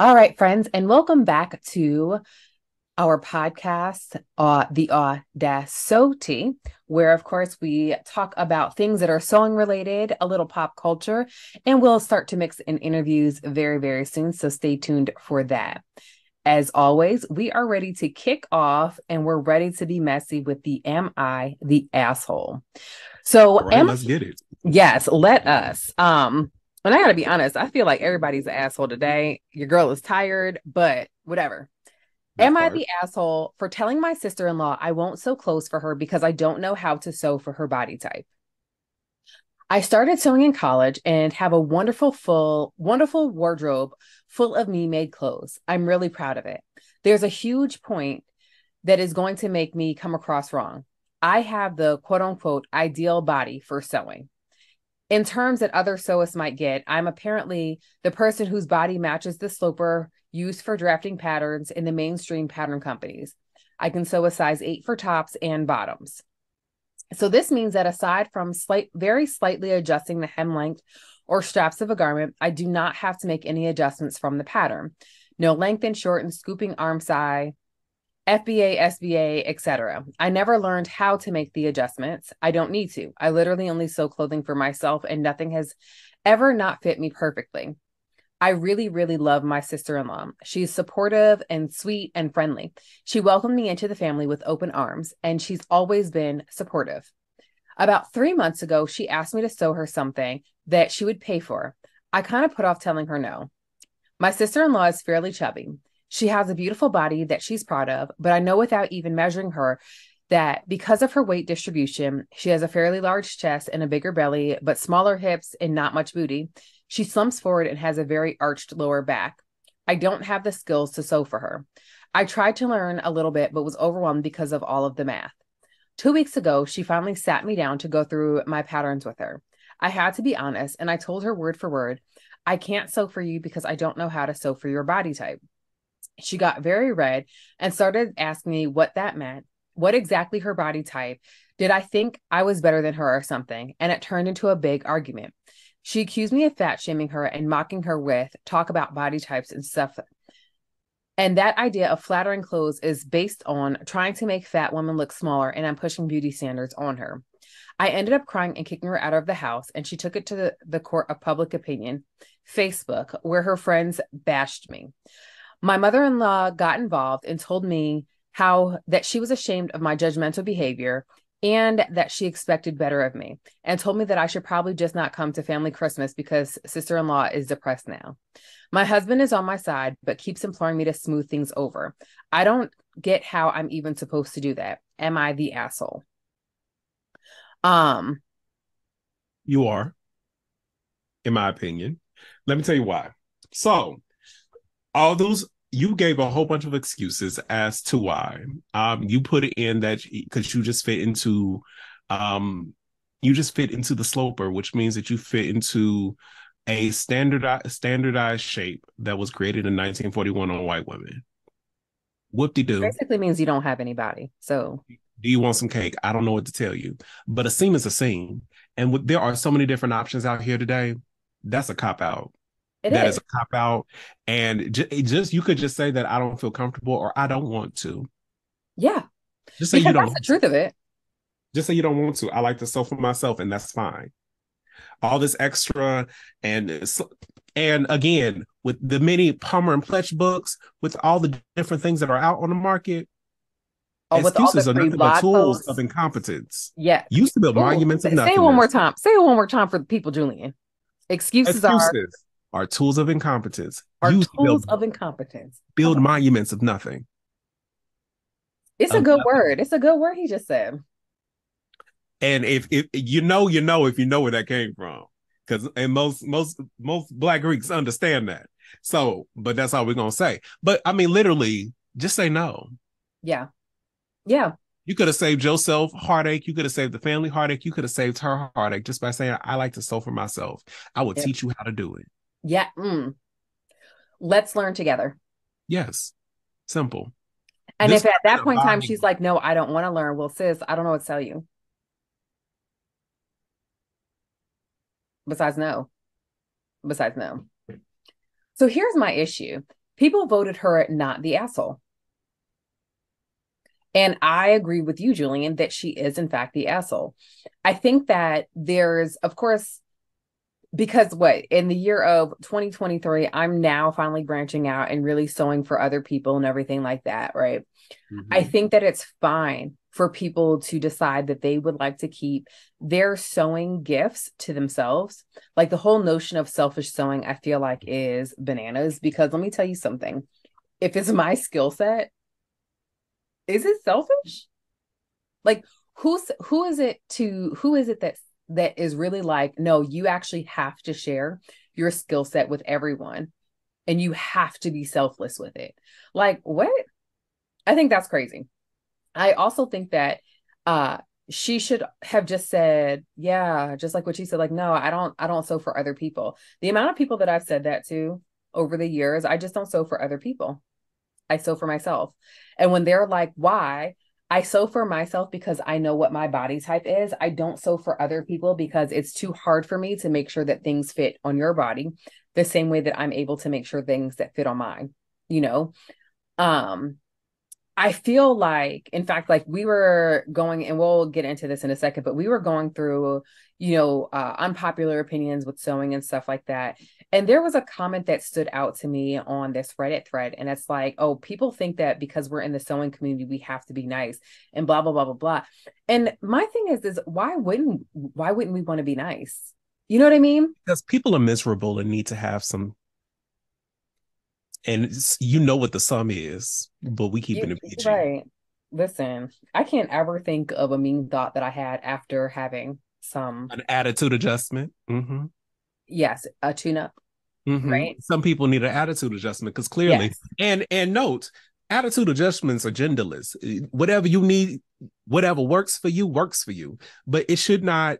All right, friends, and welcome back to our podcast, uh, The Audacity, where, of course, we talk about things that are sewing related, a little pop culture, and we'll start to mix in interviews very, very soon. So stay tuned for that. As always, we are ready to kick off and we're ready to be messy with the Am I the Asshole? So, right, am, let's get it. yes, let us. Um, and I gotta be honest, I feel like everybody's an asshole today. Your girl is tired, but whatever. That Am I the asshole for telling my sister in law I won't sew clothes for her because I don't know how to sew for her body type? I started sewing in college and have a wonderful, full, wonderful wardrobe full of me made clothes. I'm really proud of it. There's a huge point that is going to make me come across wrong. I have the quote unquote ideal body for sewing. In terms that other sewists might get, I'm apparently the person whose body matches the sloper used for drafting patterns in the mainstream pattern companies. I can sew a size eight for tops and bottoms. So this means that aside from slight, very slightly adjusting the hem length or straps of a garment, I do not have to make any adjustments from the pattern. No length and short and scooping arm size, FBA, SBA, etc. I never learned how to make the adjustments. I don't need to. I literally only sew clothing for myself, and nothing has ever not fit me perfectly. I really, really love my sister in law. She's supportive and sweet and friendly. She welcomed me into the family with open arms, and she's always been supportive. About three months ago, she asked me to sew her something that she would pay for. I kind of put off telling her no. My sister in law is fairly chubby. She has a beautiful body that she's proud of, but I know without even measuring her that because of her weight distribution, she has a fairly large chest and a bigger belly, but smaller hips and not much booty. She slumps forward and has a very arched lower back. I don't have the skills to sew for her. I tried to learn a little bit, but was overwhelmed because of all of the math. Two weeks ago, she finally sat me down to go through my patterns with her. I had to be honest, and I told her word for word, I can't sew for you because I don't know how to sew for your body type. She got very red and started asking me what that meant, what exactly her body type. Did I think I was better than her or something? And it turned into a big argument. She accused me of fat shaming her and mocking her with talk about body types and stuff. And that idea of flattering clothes is based on trying to make fat women look smaller, and I'm pushing beauty standards on her. I ended up crying and kicking her out of the house, and she took it to the, the court of public opinion, Facebook, where her friends bashed me. My mother in law got involved and told me how that she was ashamed of my judgmental behavior and that she expected better of me, and told me that I should probably just not come to family Christmas because sister in law is depressed now. My husband is on my side, but keeps imploring me to smooth things over. I don't get how I'm even supposed to do that. Am I the asshole? Um, You are, in my opinion. Let me tell you why. So, all those you gave a whole bunch of excuses as to why. Um, you put it in that because you just fit into, um, you just fit into the sloper, which means that you fit into a standardized standardized shape that was created in 1941 on white women. Whoop de doo. basically means you don't have anybody. So Do you want some cake? I don't know what to tell you, but a seam is a seam, and with, there are so many different options out here today. That's a cop out. It That is. is a cop out, and ju- just you could just say that I don't feel comfortable or I don't want to. Yeah. Just say you don't. that's the truth of it. Just say you don't want to. I like to sew for myself, and that's fine. All this extra and and again with the many Palmer and Pletch books, with all the different things that are out on the market, Oh, with all the excuses are nothing but tools posts. of incompetence. Yeah. Used to build Ooh, monuments of say nothing. it one more time. Say it one more time for the people, Julian. Excuses, are Excuses are tools of incompetence. are tools build, of incompetence. build on. monuments of nothing. It's a um, good nothing. word. It's a good word he just said. And if if you know, you know if you know where that came from. Because and most most most black Greeks understand that. So, but that's all we're gonna say. But I mean, literally, just say no. Yeah. Yeah. You could have saved yourself heartache. You could have saved the family heartache. You could have saved her heartache just by saying, "I like to sew for myself. I will Yep. teach you how to do it." Yeah. Mm. Let's learn together. Yes, simple. And This if at that point in time she's like, no, I don't want to learn, well, sis, I don't know what to tell you. Besides, no. Besides, no. So here's my issue. people voted her not the asshole. And I agree with you, Julian, that she is, in fact, the asshole. I think that there's, of course, because what in the year of 2023 i'm now finally branching out and really sewing for other people and everything like that right? Mm-hmm. i think that it's fine for people to decide that they would like to keep their sewing gifts to themselves. Like the whole notion of selfish sewing i feel like is bananas because let me tell you something. If it's my skill set is it selfish? Like who's who is it to who is it that that is really like, no, you actually have to share your skill set with everyone and you have to be selfless with it. Like, what? I think that's crazy. I also think that uh she should have just said, yeah, just like what she said, like, no, I don't, I don't sew for other people. The amount of people that I've said that to over the years, I just don't sew for other people. I sew for myself. And when they're like, why? I sew for myself because I know what my body type is. I don't sew for other people because it's too hard for me to make sure that things fit on your body the same way that I'm able to make sure things that fit on mine, you know? Um, I feel like, in fact, like we were going, and we'll get into this in a second, but we were going through, you know, uh, unpopular opinions with sewing and stuff like that. And there was a comment that stood out to me on this Reddit thread. And it's like, oh, people think that because we're in the sewing community, we have to be nice and blah, blah, blah, blah, blah. And my thing is, is why wouldn't, why wouldn't we want to be nice? You know what I mean? Because people are miserable and need to have some and you know what the sum is, but we keep it PG. Right. Listen, I can't ever think of a mean thought that I had after having some an attitude adjustment. Mm-hmm. Yes, a tune-up. Mm-hmm. Right. Some people need an attitude adjustment because clearly, yes. and and note, attitude adjustments are genderless. Whatever you need, whatever works for you works for you, but it should not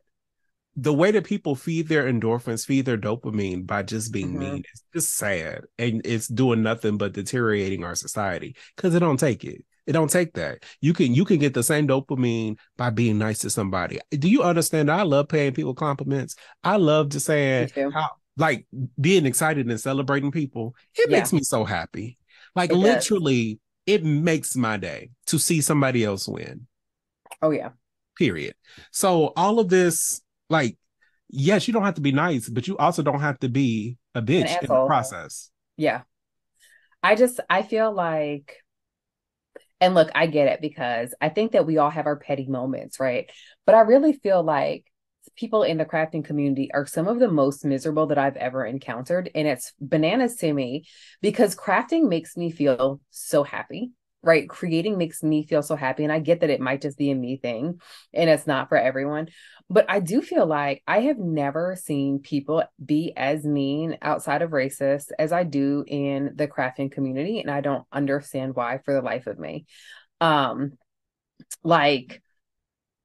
the way that people feed their endorphins, feed their dopamine by just being mm-hmm. mean, it's just sad, and it's doing nothing but deteriorating our society because it don't take it. It don't take that. You can you can get the same dopamine by being nice to somebody. Do you understand? I love paying people compliments. I love just saying how like being excited and celebrating people. It yeah. makes me so happy. Like it literally, does. it makes my day to see somebody else win. Oh yeah. Period. So all of this like yes, you don't have to be nice, but you also don't have to be a bitch in the process. Yeah. I just I feel like and look, I get it because I think that we all have our petty moments, right? But I really feel like people in the crafting community are some of the most miserable that I've ever encountered. And it's bananas to me because crafting makes me feel so happy right? Creating makes me feel so happy. And I get that it might just be a me thing and it's not for everyone. But I do feel like I have never seen people be as mean outside of racist as I do in the crafting community. And I don't understand why for the life of me. Um, like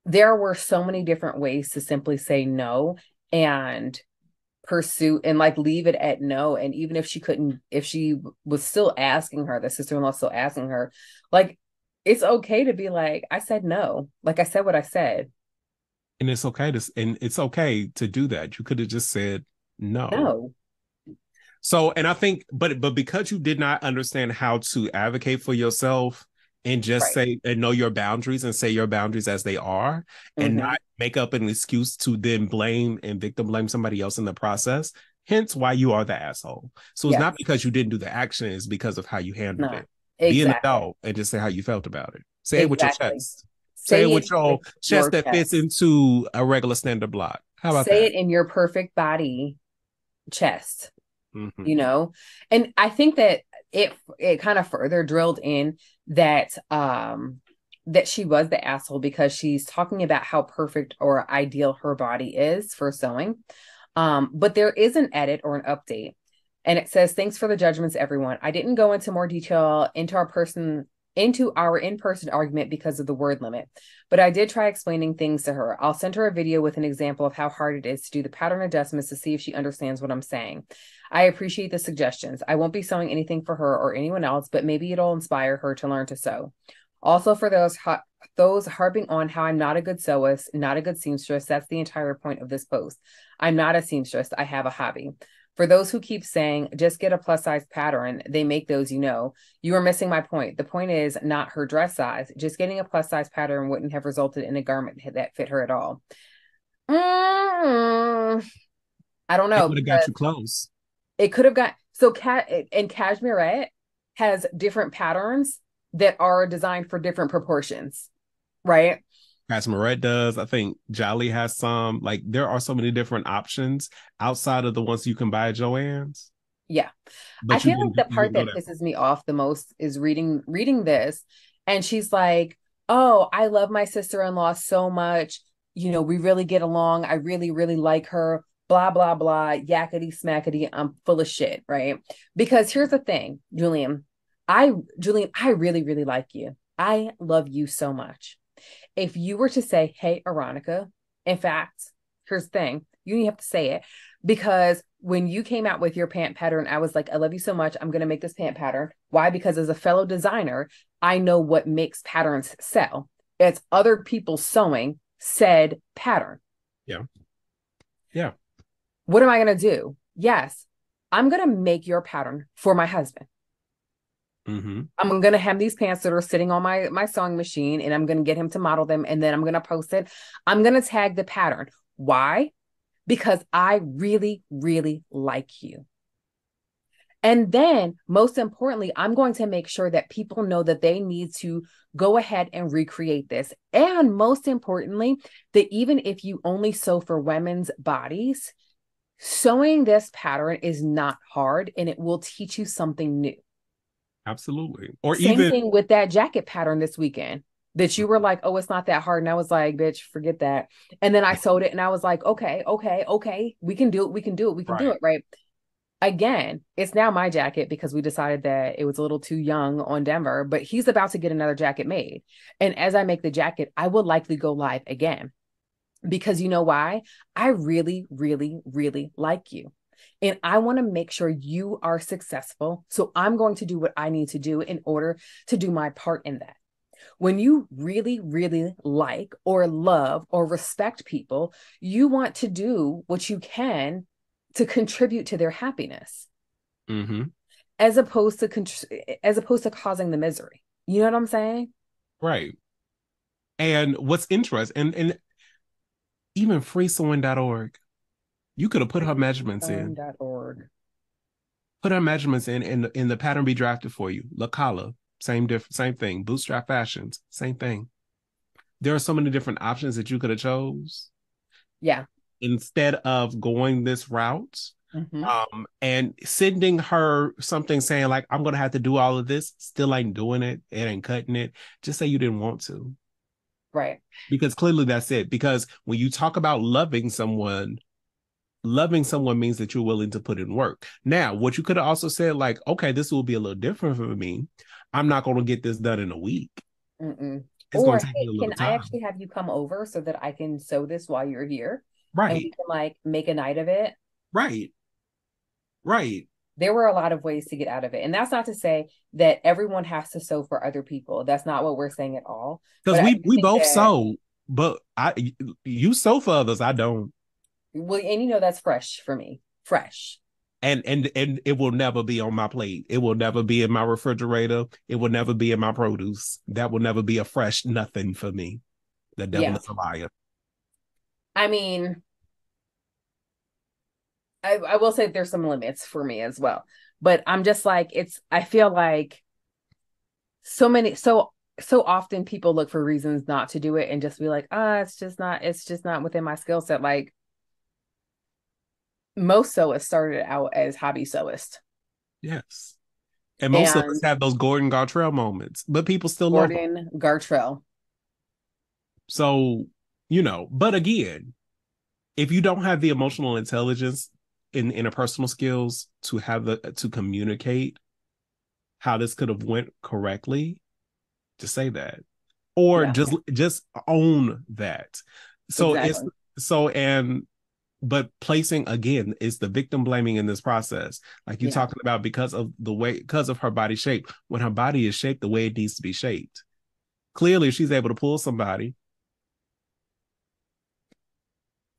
there were so many different ways to simply say no. And pursue and like leave it at no. And even if she couldn't if she was still asking her the sister-in-law still asking her like it's okay to be like i said no. Like i said what i said. And it's okay to and it's okay to do that. You could have just said no. No. So and i think but but because you did not understand how to advocate for yourself and just right. say and know your boundaries and say your boundaries as they are mm-hmm. and not make up an excuse to then blame and victim blame somebody else in the process hence why you are the asshole so it's yes. not because you didn't do the action it's because of how you handled no, it exactly. be an adult and just say how you felt about it say exactly. it with your chest say, say it with your with chest your that chest. fits into a regular standard block how about say that? it in your perfect body chest mm-hmm. you know and i think that it it kind of further drilled in that um that she was the asshole because she's talking about how perfect or ideal her body is for sewing. Um, but there is an edit or an update. And it says, thanks for the judgments, everyone. I didn't go into more detail into our person into our in-person argument because of the word limit. But I did try explaining things to her. I'll send her a video with an example of how hard it is to do the pattern adjustments to see if she understands what I'm saying. I appreciate the suggestions. I won't be sewing anything for her or anyone else, but maybe it'll inspire her to learn to sew. Also, for those ha- those harping on how I'm not a good sewist, not a good seamstress, that's the entire point of this post. I'm not a seamstress. I have a hobby. For those who keep saying just get a plus size pattern, they make those, you know. You are missing my point. The point is not her dress size. Just getting a plus size pattern wouldn't have resulted in a garment that fit her at all. Mm, I don't know. It would have got you close. It could have got so cat and cashmere has different patterns that are designed for different proportions, right? Cashmere does. I think Jalie has some. Like there are so many different options outside of the ones you can buy at Joann's. Yeah. But I feel like the part that pisses me off the most is reading reading this and she's like, "Oh, I love my sister-in-law so much. You know, we really get along. I really really like her." Blah blah blah, yakety smackety. I'm full of shit, right? Because here's the thing, Julian. I Julian, I really really like you. I love you so much if you were to say, Hey, Aaronica, in fact, here's the thing, you have to say it because when you came out with your pant pattern, I was like, I love you so much. I'm going to make this pant pattern. Why? Because as a fellow designer, I know what makes patterns sell. It's other people sewing said pattern. Yeah. Yeah. What am I going to do? Yes, I'm going to make your pattern for my husband. Mm-hmm. I'm gonna have these pants that are sitting on my my sewing machine, and I'm gonna get him to model them, and then I'm gonna post it. I'm gonna tag the pattern. Why? Because I really, really like you. And then, most importantly, I'm going to make sure that people know that they need to go ahead and recreate this. And most importantly, that even if you only sew for women's bodies, sewing this pattern is not hard and it will teach you something new. Absolutely. Or Same even thing with that jacket pattern this weekend that you mm. were like, oh, it's not that hard. And I was like, bitch, forget that. And then I sold it and I was like, okay, okay, okay, we can do it. We can do it. We can right. do it. Right. Again, it's now my jacket because we decided that it was a little too young on Denver, but he's about to get another jacket made. And as I make the jacket, I will likely go live again because you know why? I really, really, really like you. And I want to make sure you are successful. So I'm going to do what I need to do in order to do my part in that. When you really, really like or love or respect people, you want to do what you can to contribute to their happiness. Mm-hmm. As opposed to as opposed to causing the misery. You know what I'm saying? Right. And what's interesting, and, and even freesewing.org, you could have put her measurements in. .org. Put her measurements in, and in the pattern be drafted for you. Lekala, same different, same thing. Bootstrap Fashions, same thing. There are so many different options that you could have chose. Yeah. Instead of going this route, mm-hmm. um, and sending her something saying like, "I'm gonna have to do all of this," still ain't doing it. It ain't cutting it. Just say you didn't want to. Right. Because clearly that's it. Because when you talk about loving someone, loving someone means that you're willing to put in work. Now, what you could have also said, like, okay, this will be a little different for me. I'm not going to get this done in a week. Mm-mm. It's or hey, can time. I actually have you come over so that I can sew this while you're here? Right. And we can like make a night of it. Right. Right. There were a lot of ways to get out of it. And that's not to say that everyone has to sew for other people. That's not what we're saying at all. Because we, we both that... sew, but I you sew for others. I don't. Well, and you know that's fresh for me. Fresh. And and and it will never be on my plate. It will never be in my refrigerator. It will never be in my produce. That will never be a fresh nothing for me. The devil yeah. is a liar. I mean, I, I will say there's some limits for me as well. But I'm just like, it's I feel like so many so so often people look for reasons not to do it and just be like, ah, oh, it's just not, it's just not within my skill set. Like most sewists started out as hobby sewists. Yes. And most and of us have those Gordon Gartrelle moments, but people still Gordon love Gordon Gartrelle. So, you know, but again, if you don't have the emotional intelligence in interpersonal skills to have the to communicate how this could have went correctly, to say that. Or yeah. just just own that. So exactly. it's so and but placing again is the victim blaming in this process like you're yeah. talking about because of the way because of her body shape when her body is shaped the way it needs to be shaped clearly she's able to pull somebody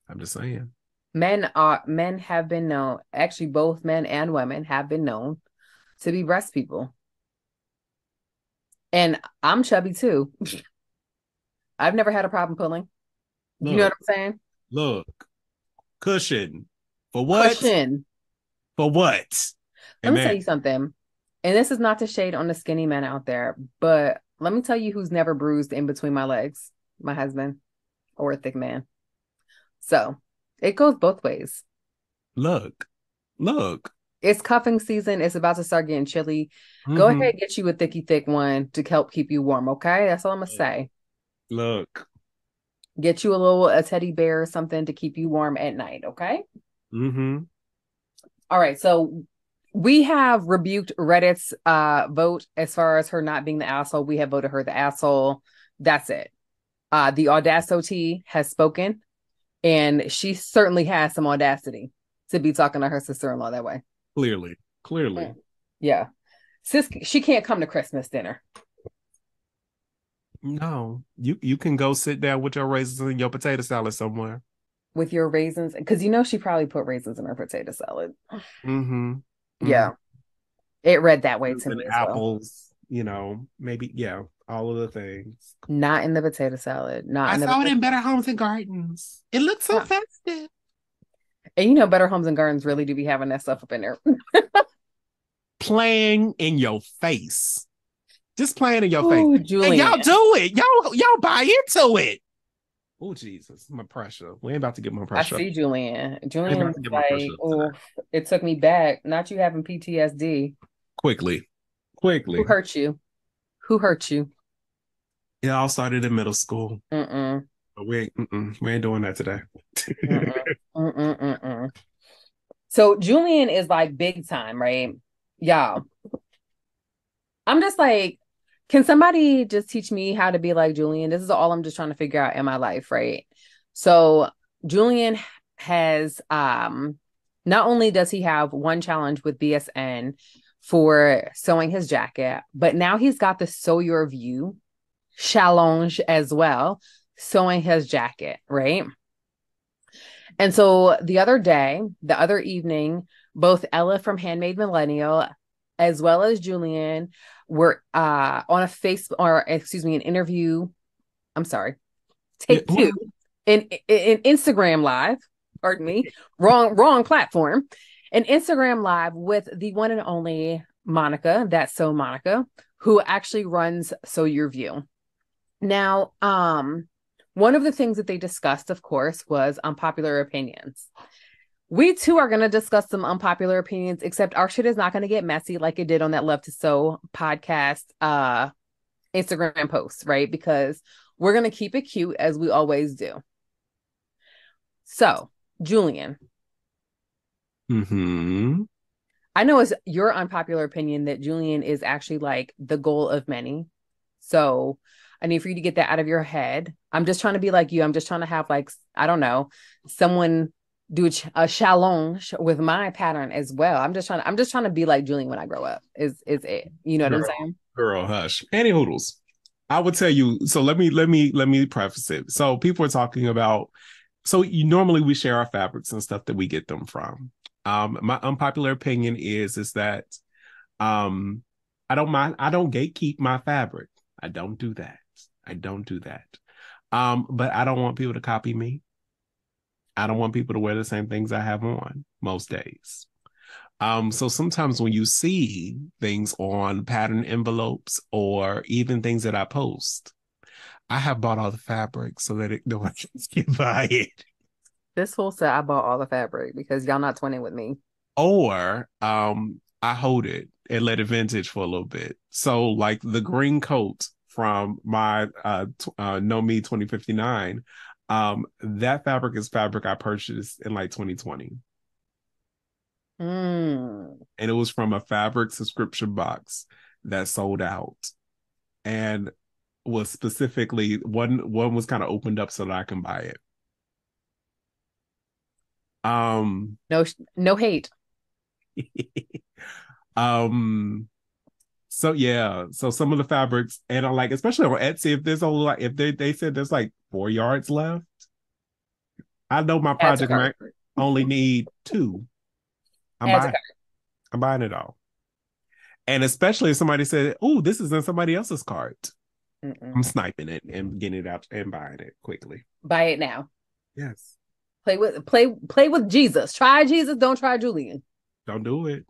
i'm just saying Men are men have been known, actually both men and women have been known to be breast people. And I'm chubby too. I've never had a problem pulling. Look, you know what I'm saying? Look, cushion for what? Cushion. For what? Let me tell you something. And this is not to shade on the skinny men out there, but let me tell you who's never bruised in between my legs my husband or a thick man. So it goes both ways. Look, look. It's cuffing season. It's about to start getting chilly. Mm-hmm. Go ahead, and get you a thicky thick one to help keep you warm. Okay, that's all I'm gonna say. Look, get you a little a teddy bear or something to keep you warm at night. Okay. Mm-hmm. All right. So we have rebuked Reddit's uh vote as far as her not being the asshole. We have voted her the asshole. That's it. Uh the audacity has spoken, and she certainly has some audacity to be talking to her sister-in-law that way. Clearly, clearly. Yeah. Sis, she can't come to Christmas dinner. No, you you can go sit down with your raisins and your potato salad somewhere. With your raisins, because you know she probably put raisins in her potato salad. Mm-hmm. Yeah, mm-hmm. it read that way to me. Apples, well. you know, maybe yeah, all of the things. Not in the potato salad. Not. I saw potato- it in Better Homes and Gardens. It looks so festive. And you know, Better Homes and Gardens really do be having that stuff up in there. playing in your face. Just playing in your Ooh, face. Julian. y'all do it. Y'all, y'all buy into it. Oh Jesus, my pressure. We ain't about to get my pressure. I see Julian. Julian like, oh, it took me back. Not you having PTSD. Quickly, quickly. Who hurt you? Who hurt you? It all started in middle school. Mm-mm. But we ain't, we ain't doing that today. mm-mm. Mm-mm, mm-mm. So Julian is like big time, right? Y'all. I'm just like, can somebody just teach me how to be like Julian? This is all I'm just trying to figure out in my life, right? So Julian has um not only does he have one challenge with BSN for sewing his jacket, but now he's got the sew your view challenge as well, sewing his jacket, right? And so the other day, the other evening, both Ella from Handmade Millennial as well as Julian were uh, on a face or excuse me, an interview. I'm sorry, take yeah. two in, in Instagram live. Pardon me, wrong wrong platform. An Instagram live with the one and only Monica. That's so Monica, who actually runs Sew Your View. Now, um, one of the things that they discussed, of course, was unpopular opinions. We too are going to discuss some unpopular opinions, except our shit is not going to get messy like it did on that Love to Sew podcast uh Instagram post, right? Because we're going to keep it cute as we always do. So, Julian. Hmm. I know it's your unpopular opinion that Julian is actually like the goal of many. So, I need for you to get that out of your head. I'm just trying to be like you. I'm just trying to have like I don't know, someone do a challenge with my pattern as well. I'm just trying to, I'm just trying to be like Julian when I grow up. Is is it? You know girl, what I'm saying? Girl, hush. Annie Hoodles. I would tell you. So let me let me let me preface it. So people are talking about. So you normally we share our fabrics and stuff that we get them from. Um, my unpopular opinion is is that, um, I don't mind. I don't gatekeep my fabric. I don't do that. I don't do that. Um, but I don't want people to copy me. I don't want people to wear the same things I have on most days. Um, so sometimes when you see things on pattern envelopes or even things that I post, I have bought all the fabric so that it, no one can buy it. This whole set, I bought all the fabric because y'all not twinning with me. Or um, I hold it and let it vintage for a little bit. So like the green coat from my uh, t- uh Know Me 2059, um, that fabric is fabric I purchased in like 2020. Mm. And it was from a fabric subscription box that sold out. And was specifically one one was kind of opened up so that I can buy it. Um no no hate. um so yeah, so some of the fabrics, and I'm like, especially on Etsy, if there's only like if they they said there's like four yards left, I know my project. Ma- only need two. I'm buying, I'm buying it all. And especially if somebody said, "Oh, this is in somebody else's cart," Mm-mm. I'm sniping it and getting it out and buying it quickly. Buy it now. Yes, Play with play play with Jesus. Try Jesus. Don't try Julian. don't do it.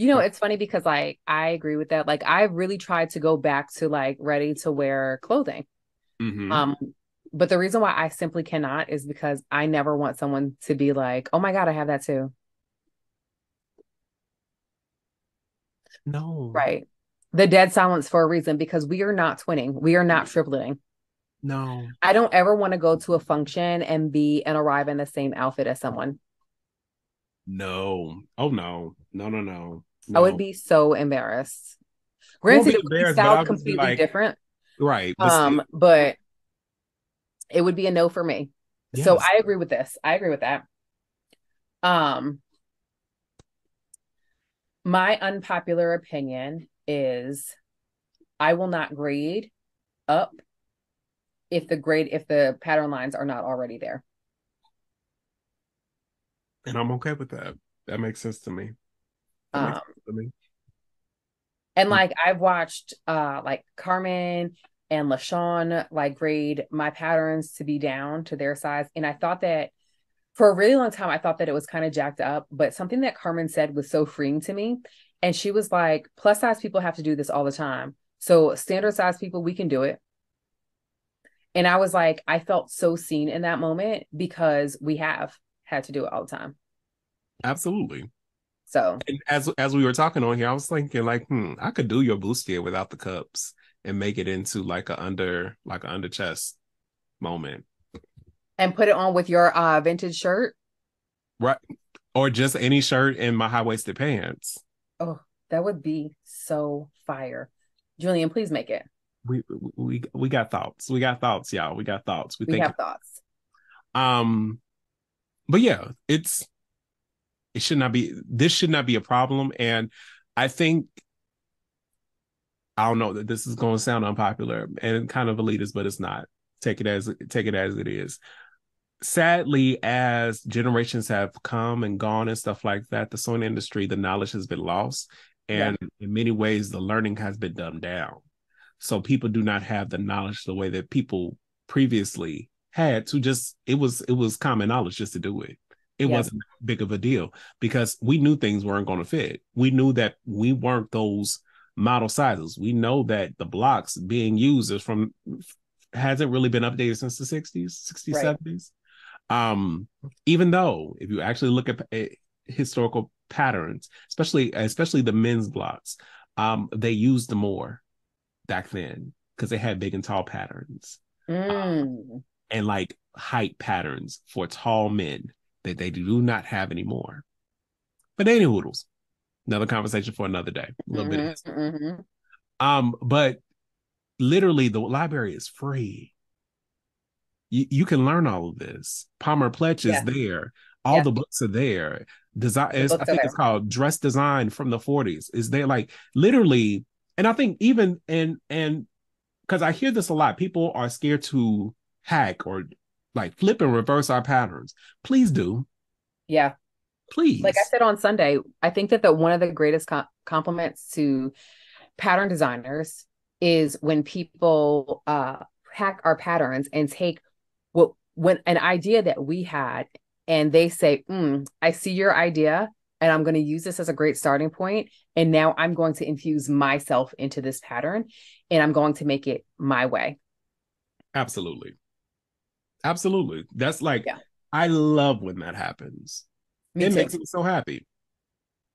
You know, it's funny because like I agree with that. Like I really tried to go back to like ready to wear clothing. Mhm. Um, but the reason why I simply cannot is because I never want someone to be like, "Oh my god, I have that too." no, Right. The dead silence for a reason because we are not twinning. We are not tripling. No, I don't ever want to go to a function and be and arrive in the same outfit as someone. no. Oh no, no, no, no. I would be so embarrassed. Granted, it would be embarrassed, but styled I'll just be completely like, different. right. But Um, but it would be a no for me. So. I agree with this. I agree with that. Um, my unpopular opinion is I will not grade up if the grade if the pattern lines are not already there. and I'm okay with that. That makes sense to me. Um, sense to me. and like I've watched uh like Carmen and LaShawn like grade my patterns to be down to their size. And I thought that for a really long time, I thought that it was kind of jacked up. But something that Carmen said was so freeing to me. And she was like, plus size people have to do this all the time. So standard size people, we can do it. And I was like, I felt so seen in that moment because we have had to do it all the time. Absolutely. So And as as we were talking on here, I was thinking like, hmm, I could do your bustier without the cups and make it into like a under like an under chest moment. and put it on with your uh vintage shirt. Right. Or just any shirt and my high waisted pants. Oh, that would be so fire. Julian, please make it. We we we got thoughts. We got thoughts, y'all. We got thoughts. We, We think have thoughts. um but yeah, it's it should not be this should not be a problem. And I think I don't know that this is going to sound unpopular and kind of elitist, but it's not. Take it as take it as it is. Sadly, as generations have come and gone and stuff like that, the sewing industry, the knowledge has been lost, and in many ways, the learning has been dumbed down. So people do not have the knowledge the way that people previously had to just it was it was common knowledge just to do it. It wasn't big of a deal because we knew things weren't going to fit. We knew that we weren't those model sizes. We know that the blocks being used is from hasn't really been updated since the 60s, 60s, Right. 70s. Um, even though if you actually look at uh, historical patterns, especially especially the men's blocks, um, they used the more back then because they had big and tall patterns Mm. and like height patterns for tall men that they do not have anymore. But any hoodles, another conversation for another day. A little bit. Mhm, mhm. Um, but literally the library is free. You you can learn all of this. Palmer Pletch is Yeah. there. All Yeah. the books are there. Design The is, I think it's called Dress Design from the 40s. Is there like literally, and I think even and and because I hear this a lot, people are scared to hack or like flip and reverse our patterns. Please do. Yeah. Please. Like I said on Sunday, I think that the one of the greatest com- compliments to pattern designers is when people uh hack our patterns and take what when an idea that we had and they say, mm, I see your idea and I'm going to use this as a great starting point. point and now I'm going to infuse myself into this pattern and I'm going to make it my way. Absolutely. Absolutely. That's like Yeah. I love when that happens. Me it too. makes me so happy.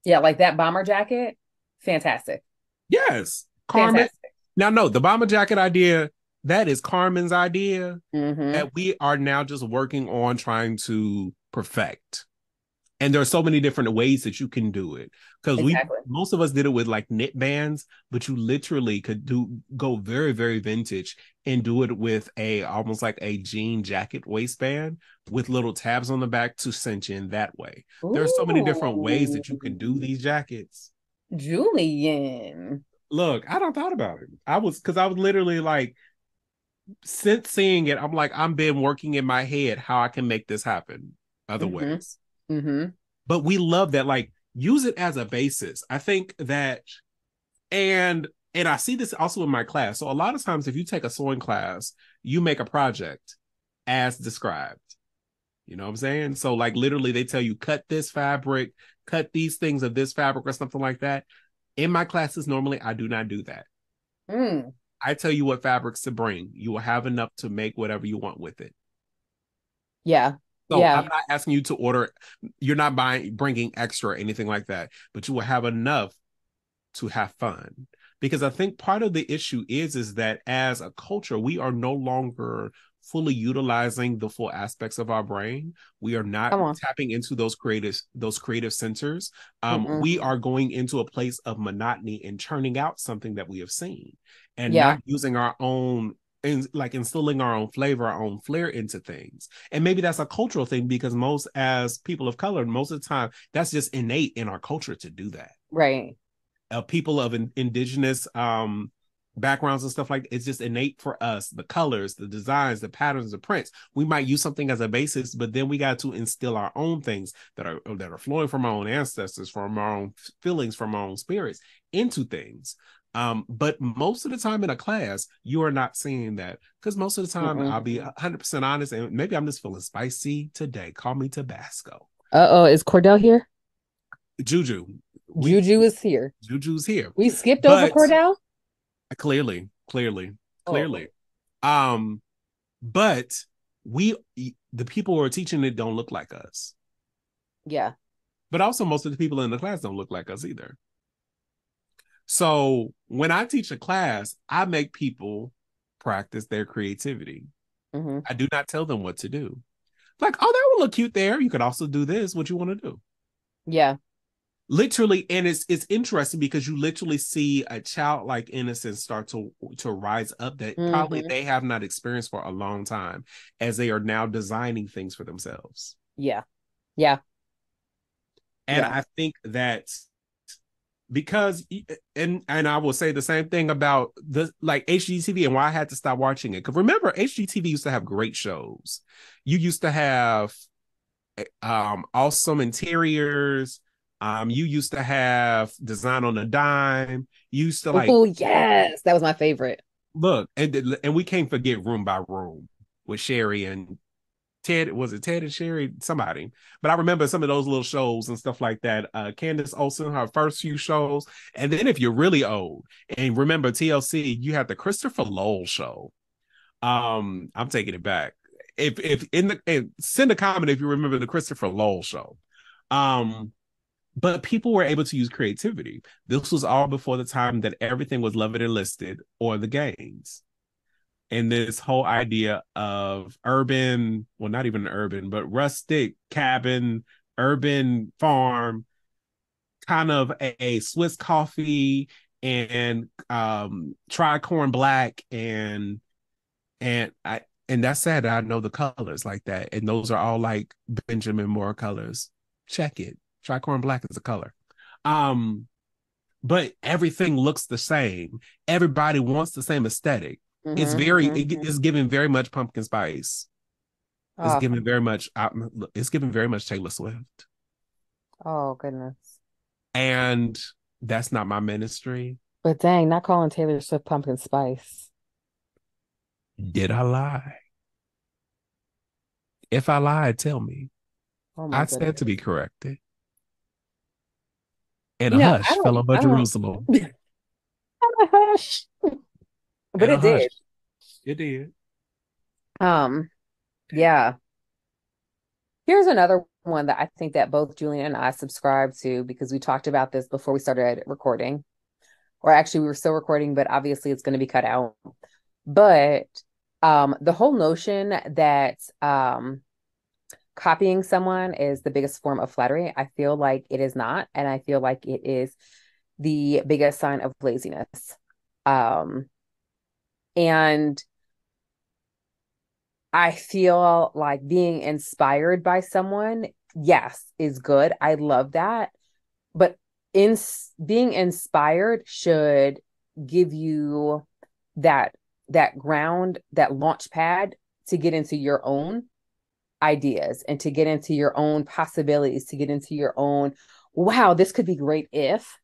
Yeah, like that bomber jacket, fantastic. Yes. Carmen. Fantastic. Now, no, the bomber jacket idea, that is Carmen's idea Mhm. that we are now just working on trying to perfect. And there are so many different ways that you can do it. Because Exactly. we most of us did it with like knit bands, but you literally could do go very, very vintage and do it with a almost like a jean jacket waistband with little tabs on the back to cinch in that way. There are so many different ways that you can do these jackets. Julian. Look, I don't thought about it. I was because I was literally like, since seeing it, I'm like, I've been working in my head how I can make this happen. other Mhm. ways. Mm-hmm. But we love that, like, use it as a basis. I think that, and and I see this also in my class. So a lot of times, if you take a sewing class, you make a project as described. You know what I'm saying? So, like, literally, they tell you cut this fabric, cut these things of this fabric, or something like that. In my classes, normally, I do not do that. Mm. I tell you what fabrics to bring. You will have enough to make whatever you want with it. Yeah. So Yeah. I'm not asking you to order. You're not buying, bringing extra or anything like that, but you will have enough to have fun. Because I think part of the issue is is that as a culture, we are no longer fully utilizing the full aspects of our brain. We are not tapping into those creative those creative centers. Um, Mm-mm. we are going into a place of monotony and churning out something that we have seen, and Yeah. not using our own and like instilling our own flavor, our own flair into things. And maybe that's a cultural thing because most as people of color, most of the time, that's just innate in our culture to do that. Right. Uh, people of in, indigenous um backgrounds and stuff like it's just innate for us the colors the designs the patterns the prints we might use something as a basis but then we got to instill our own things that are that are flowing from our own ancestors from our own feelings from our own spirits into things um but most of the time in a class you are not seeing that because most of the time Mm-mm. i'll be 100% honest and maybe i'm just feeling spicy today call me tabasco Uh oh, is Cordell here? juju we- Juju is here. juju's here We skipped over Cordell. clearly clearly Oh. clearly um but we the people who are teaching it don't look like us Yeah. but also most of the people in the class don't look like us either so when i teach a class i make people practice their creativity hmm i do not tell them what to do like oh that would look cute there you could also do this what you want to do Yeah. literally and it's it's interesting because you literally see a childlike innocence start to to rise up that probably Mhm. they have not experienced for a long time as they are now designing things for themselves Yeah. Yeah. and Yeah. i think that because and and i will say the same thing about the like hgtv and why i had to stop watching it. Because remember hgtv used to have great shows. You used to have um awesome interiors. Um you used to have design on a dime. You used to like oh yes, that was my favorite. look and and we can't forget room by room with sherry and ted was it ted and sherry? Somebody. But i remember some of those little shows and stuff like that. Uh candice olson her first few shows. And then if you're really old and remember tlc you had the christopher lowell show. Um i'm taking it back. If if in the and send a comment if you remember the christopher lowell show. Um but people were able to use creativity. This was all before the time that everything was loved and listed or the gaines. And this whole idea of urban, well, not even urban, but rustic cabin, urban farm, kind of a, a Swiss coffee and um tricorn black and and I and that's sad I know the colors like that. And those are all like Benjamin Moore colors. Check it tricorn black is a color um but everything looks the same everybody wants the same aesthetic it's Mhm, very mhm, it- it's given very much pumpkin spice. It's Oh, given very much uh, it's given very much taylor swift. Oh goodness. and that's not my ministry. But dang, not calling Taylor Swift pumpkin spice. did i lie? If i lied tell me. Oh i stand goodness. to be corrected. And You a know, hush fell over jerusalem. Hush. But it did. hush. it did Um, yeah. Here's another one that I think that both Julian and I subscribe to because we talked about this before we started recording. Or actually we were still recording, but obviously it's going to be cut out. But um the whole notion that um copying someone is the biggest form of flattery, I feel like it is not, and I feel like it is the biggest sign of laziness. Um and I feel like being inspired by someone, yes, is good. I love that. But in being inspired should give you that that ground, that launch pad to get into your own ideas and to get into your own possibilities, to get into your own, wow, this could be great if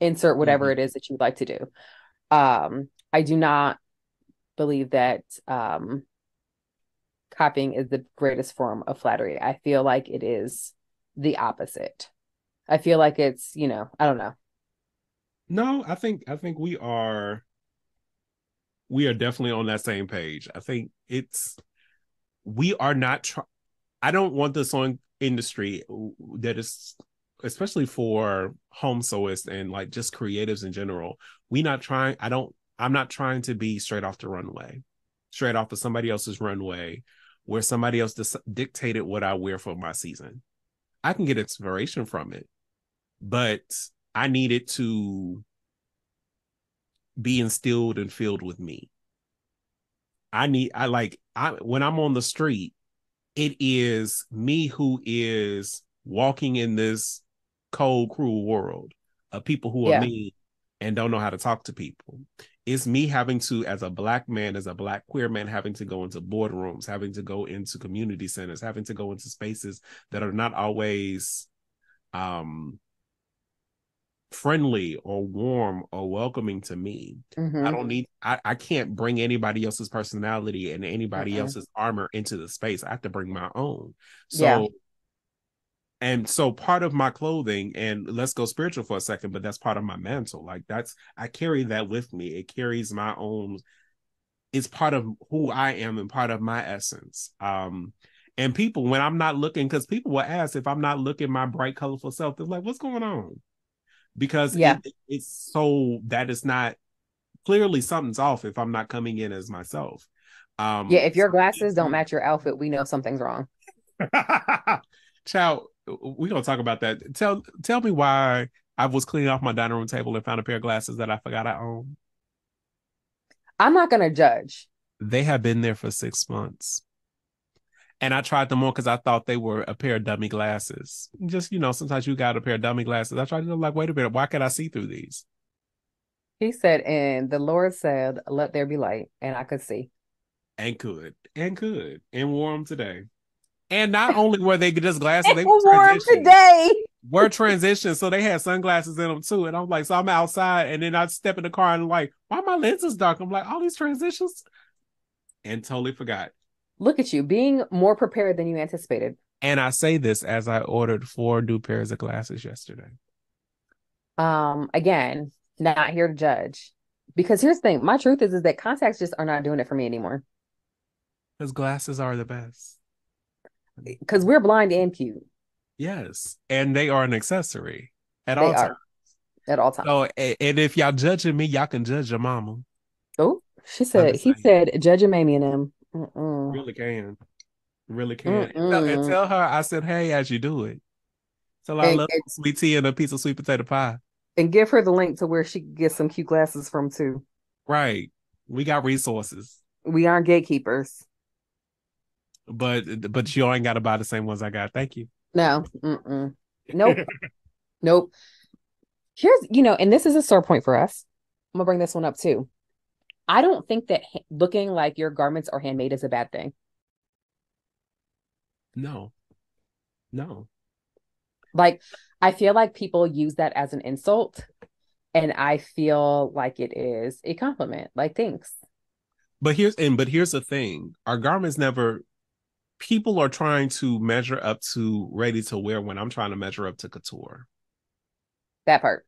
insert whatever mm-hmm. it is that you would like to do. Um, I do not believe that um, copying is the greatest form of flattery. I feel like it is the opposite. I feel like it's, you know, I don't know. No, I think I think we are we are definitely on that same page. I think it's we are not try- I don't want the song industry that is especially for home sewists and like just creatives in general. We not trying I don't I'm not trying to be straight off the runway, straight off of somebody else's runway where somebody else dis- dictated what I wear for my season. I can get inspiration from it, but I need it to be instilled and filled with me. I need I like I when I'm on the street, it is me who is walking in this cold, cruel world of people who yeah. are mean and don't know how to talk to people. It's me having to, as a black man, as a black queer man, having to go into boardrooms, having to go into community centers, having to go into spaces that are not always um friendly or warm or welcoming to me. Mm-hmm. I don't need I, I can't bring anybody else's personality and anybody mm-hmm. else's armor into the space. I have to bring my own. So yeah. And so part of my clothing, and let's go spiritual for a second, but that's part of my mantle. Like that's I carry that with me. It carries my own, it's part of who I am and part of my essence. Um and people, when I'm not looking, because people will ask if I'm not looking my bright, colorful self, they're like, what's going on? because yeah. It, it's so that is not clearly something's off if I'm not coming in as myself. Um, yeah, if your glasses don't match your outfit, we know something's wrong. Child, we're gonna talk about that. Tell tell me why I was cleaning off my dining room table and found a pair of glasses that I forgot I own. I'm not gonna judge. They have been there for six months and I tried them on because I thought they were a pair of dummy glasses. Just you know, sometimes you got a pair of dummy glasses. I tried to like, wait a minute, why can I see through these? He said, and the Lord said, "Let there be light," and I could see, and could, and could, and wore them today. And not only were they just glasses, they were warm today. Were transitions, so they had sunglasses in them too. And I'm like, so I'm outside, and then I step in the car and I'm like, why my lenses dark? I'm like, all these transitions, and totally forgot Look at you being more prepared than you anticipated. And I say this as I ordered four new pairs of glasses yesterday. Um, again, not here to judge. Because here's the thing, my truth is is that contacts just are not doing it for me anymore. Because glasses are the best. Because we're blind and cute. Yes. And they are an accessory at they all times. At all times. So and if y'all judging me, y'all can judge your mama. Oh, she said he said judge a mammy and them. Mm-mm. Really can. Really can. And, and tell her I said, hey, as you do it. Tell her and, I love and, sweet tea and a piece of sweet potato pie. And give her the link to where she can get some cute glasses from too. Right. We got resources. We aren't gatekeepers. But but you ain't got to buy the same ones I got. Thank you. No. Mm-mm. Nope. nope. Here's you know, and this is a sore point for us. I'm gonna bring this one up too. I don't think that ha- looking like your garments are handmade is a bad thing. No. No. Like I feel like people use that as an insult and I feel like it is a compliment. Like thanks. But here's and but here's the thing. Our garments never people are trying to measure up to ready to wear when I'm trying to measure up to couture. That part.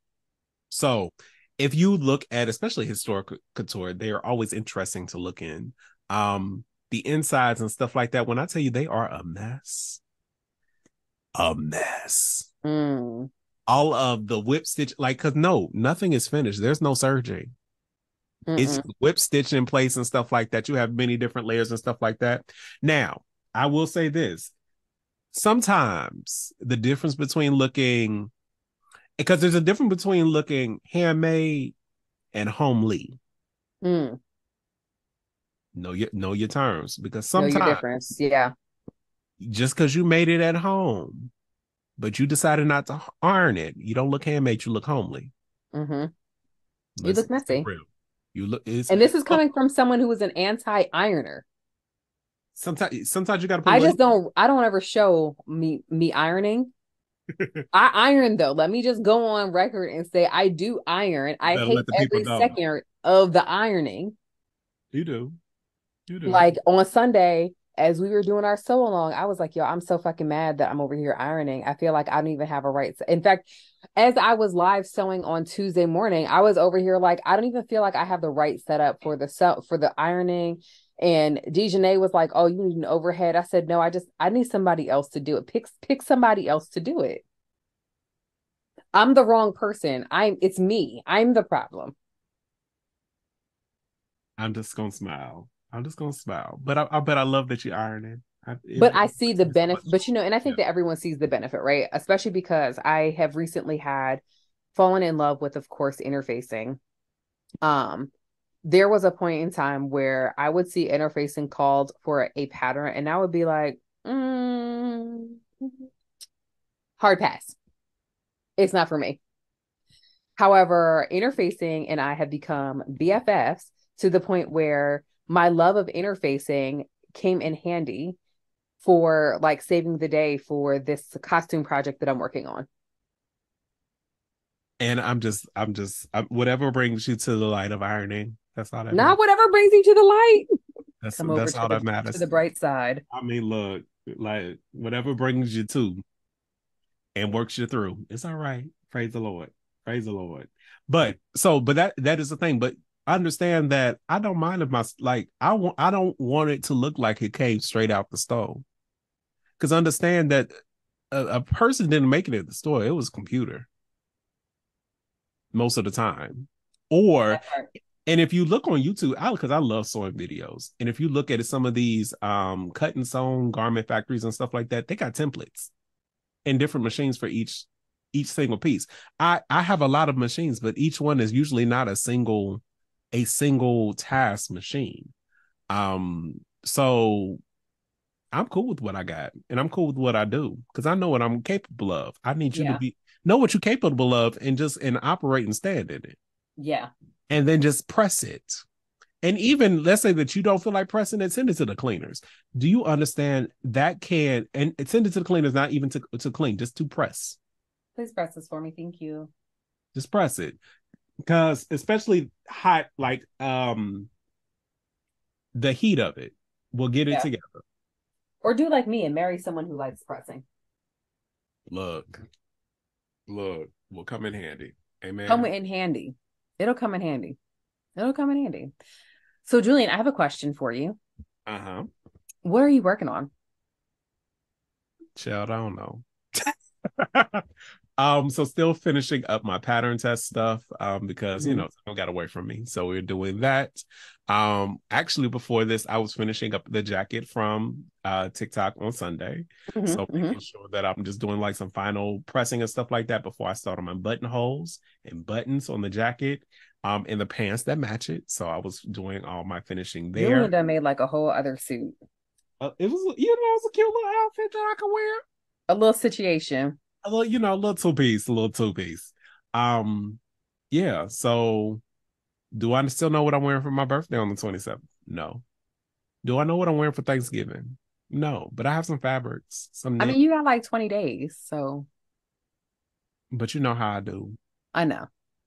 So if you look at especially historic couture, they are always interesting to look in. Um, the insides and stuff like that. When I tell you they are a mess, a mess. Mm. All of the whip stitch, like, cause no, nothing is finished. There's no serging. Mm-mm. It's whip stitch in place and stuff like that. You have many different layers and stuff like that. Now, I will say this: sometimes the difference between looking because there's a difference between looking handmade and homely. Mm. Know your know your terms because sometimes difference, yeah. Just because you made it at home, but you decided not to iron it, you don't look handmade. You look homely. Mm-hmm. You look messy. You look, and this is coming from someone who was an anti-ironer. Sometimes sometimes you gotta I just don't I don't ever show me me ironing. I iron though. Let me just go on record and say I do iron. I hate every second of the ironing. You do. You do. Like on Sunday, as we were doing our sew along, I was like, yo, I'm so fucking mad that I'm over here ironing. I feel like I don't even have a right. In fact, as I was live sewing on Tuesday morning, I was over here like, I don't even feel like I have the right setup for the sew for the ironing. And Dejanay was like, Oh, you need an overhead. I said, No, I just I need somebody else to do it. Pick pick somebody else to do it. I'm the wrong person. I'm it's me. I'm the problem. I'm just gonna smile. I'm just gonna smile. But I, I bet I love that you're ironing. I, but I see the benefit. But you know, and I think yeah. that everyone sees the benefit, right? Especially because I have recently had fallen in love with, of course, interfacing. Um, there was a point in time where I would see interfacing called for a pattern, and I would be like, mm, hard pass. It's not for me. However, interfacing and I have become BFFs to the point where my love of interfacing came in handy for like saving the day for this costume project that I'm working on. And I'm just, I'm just, I'm, whatever brings you to the light of ironing. That's all that. Not matters. whatever brings you to the light. That's Come that's all the, that matters. To the bright side. I mean, look, like whatever brings you to, and works you through. It's all right. Praise the Lord. Praise the Lord. But so, but that that is the thing. But I understand that I don't mind if my like I want I don't want it to look like it came straight out the stove. Because understand that a, a, person didn't make it at the store; it was computer most of the time. Or and if you look on YouTube, I because I love sewing videos, and if you look at some of these um cut and sewn garment factories and stuff like that, they got templates and different machines for each each single piece. I I have a lot of machines, but each one is usually not a single a single task machine. Um, so I'm cool with what I got, and I'm cool with what I do because I know what I'm capable of. I need you yeah. to be know what you're capable of, and just and operate and stand in it. Yeah, and then just press it. And even let's say that you don't feel like pressing it, send it to the cleaners. Do you understand that can and send it to the cleaners, not even to, to clean, just to press. Please press this for me. Thank you. Just press it because especially hot like um the heat of it will get yeah. it together or do like me and marry someone who likes pressing look look will come in handy amen come in handy it'll come in handy it'll come in handy so julian i have a question for you uh-huh what are you working on child i don't know Um, so still finishing up my pattern test stuff, um, because mm-hmm. you know, don't got away from me. So we're doing that. Um, actually before this, I was finishing up the jacket from uh TikTok on Sunday. Mm-hmm, so making mm-hmm. sure that I'm just doing like some final pressing and stuff like that before I start on my buttonholes and buttons on the jacket. Um, and the pants that match it. So I was doing all my finishing there. You done made like a whole other suit. Uh, it was, you know, it was a cute little outfit that I could wear. A little situation a little, you know, a little two piece, a little two piece. Um, yeah. So, do I still know what I'm wearing for my birthday on the 27th? No. Do I know what I'm wearing for Thanksgiving? No, but I have some fabrics. Some. I mean, you got like 20 days, so. But you know how I do. I know.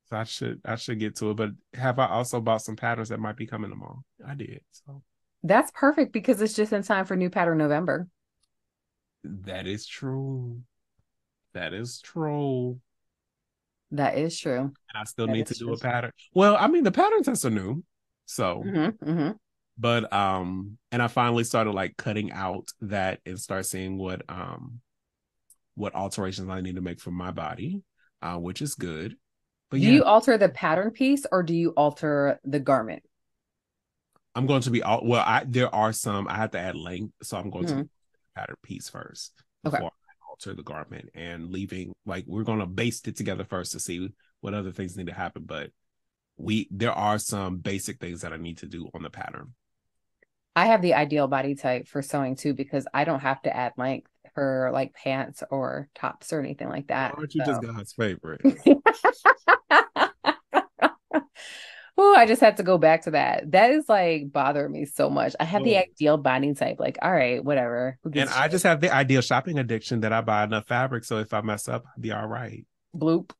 So I should I should get to it. But have I also bought some patterns that might be coming tomorrow? I did. So that's perfect because it's just in time for new pattern November. That is true. That is true. That is true. And I still that need to do a pattern. Well, I mean, the pattern tests are new. So, mm-hmm, mm-hmm. but, um, and I finally started like cutting out that and start seeing what, um, what alterations I need to make for my body, uh, which is good. But do yeah. you alter the pattern piece or do you alter the garment? I'm going to be all well. I there are some I have to add length, so I'm going mm-hmm. to pattern piece first before okay alter the garment and leaving like we're going to baste it together first to see what other things need to happen but we there are some basic things that i need to do on the pattern i have the ideal body type for sewing too because i don't have to add length for like pants or tops or anything like that aren't you so. just god's favorite Oh, I just had to go back to that. That is like bothering me so much. I have the Oh. ideal binding type. Like, all right, whatever. And I just have the ideal shopping addiction that I buy enough fabric. So if I mess up, I'll be all right. bloop.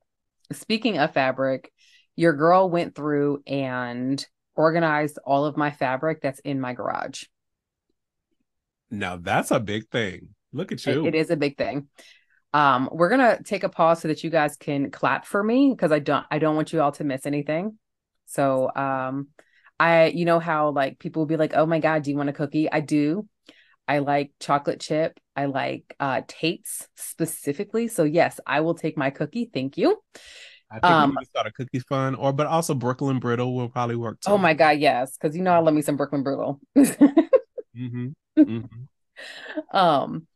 Speaking of fabric, your girl went through and organized all of my fabric that's in my garage. Now that's a big thing. Look at It- you. it is a big thing. Um, we're gonna take a pause so that you guys can clap for me because I don't I don't want you all to miss anything. So um I you know how like people will be like, oh my God, do you want a cookie? I do. I like chocolate chip. I like uh Tate's specifically. So yes, I will take my cookie. Thank you. I think um, we start a cookie fun, or but also Brooklyn Brittle will probably work too. Oh my God, yes, because you know I love me some Brooklyn Brutal. hmm hmm um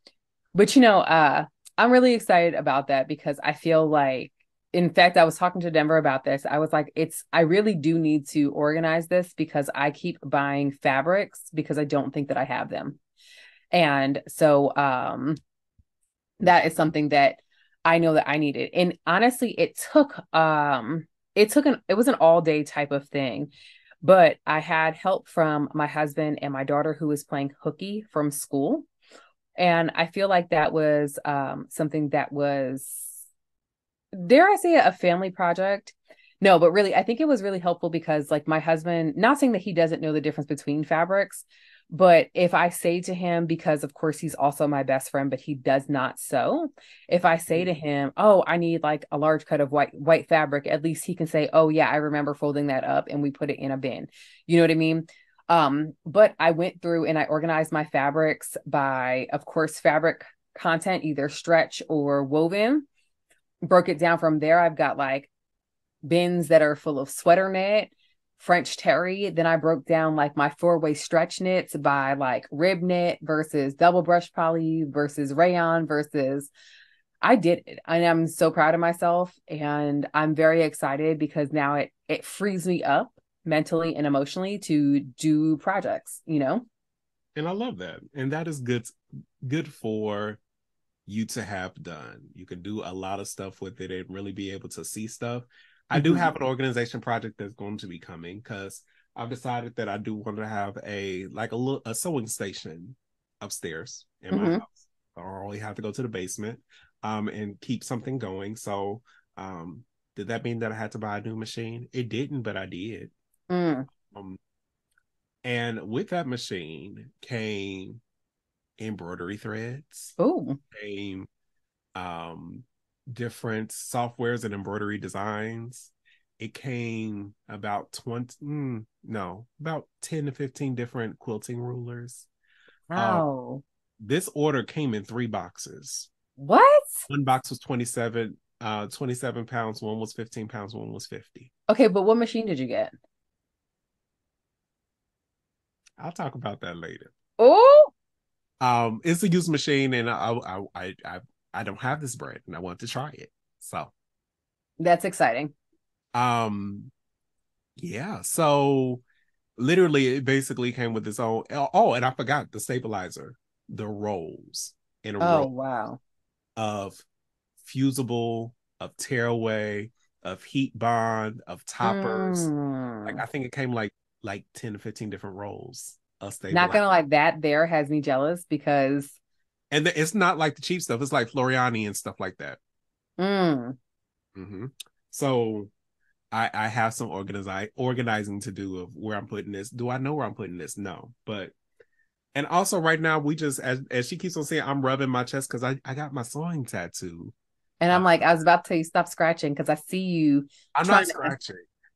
but you know uh i'm really excited about that because i feel like in fact i was talking to denver about this. I was like it's i really do need to organize this because i keep buying fabrics because i don't think that i have them. And so um that is something that i know that i needed. And honestly it took um it took an it was an all day type of thing but I had help from my husband and my daughter who was playing hooky from school. And I feel like that was um, something that was, dare I say, a family project. No, but really, I think it was really helpful because, like, my husband, not saying that he doesn't know the difference between fabrics, but if I say to him, because of course he's also my best friend, but he does not sew, if I say to him, "Oh, I need like a large cut of white white fabric," at least he can say, "Oh yeah, I remember folding that up and we put it in a bin." You know what I mean? Um, but I went through and I organized my fabrics by, of course, fabric content, either stretch or woven. Broke it down from there. I've got like bins that are full of sweater knit, French terry. Then I broke down like my four way stretch knits by like rib knit versus double brush poly versus rayon versus I did it. And I'm so proud of myself. And I'm very excited because now it it frees me up mentally and emotionally to do projects, you know? And I love that. And that is good good for you to have done. You can do a lot of stuff with it and really be able to see stuff. I do Mhm. have an organization project that's going to be coming because I've decided that I do want to have a like a little a sewing station upstairs in my Mhm. house. I only have to go to the basement um and keep something going. So um did that mean that I had to buy a new machine? It didn't, but I did. Mm. Um, and with that machine came embroidery threads, Oh, came um, different softwares and embroidery designs. It came about 20, mm, no, about 10 to 15 different quilting rulers. wow. This order came in three boxes. what? One box was 27, uh, 27 pounds, one was 15 pounds, one was 50. Okay, but what machine did you get? I'll talk about that later. Oh, Um, it's a used machine, and I I I I, I don't have this bread, and I want to try it. So, that's exciting. um, yeah. So, literally, it basically came with its own. Oh, and I forgot the stabilizer, the rolls in a Oh, row wow. of fusible, of tearaway, of heat bond, of toppers. Mm. Like I think it came like like ten to fifteen different rolls. Not gonna lie, that there has me jealous because and the- it's not like the cheap stuff. It's like Floriani and stuff like that. mm, hmm So I I have some organizi- organizing to do of where I'm putting this. Do I know where I'm putting this? No. But and also right now we just as as she keeps on saying, I'm rubbing my chest because I, I got my sewing tattoo. and I'm like, I was about to tell you stop scratching because I see you. I'm not to-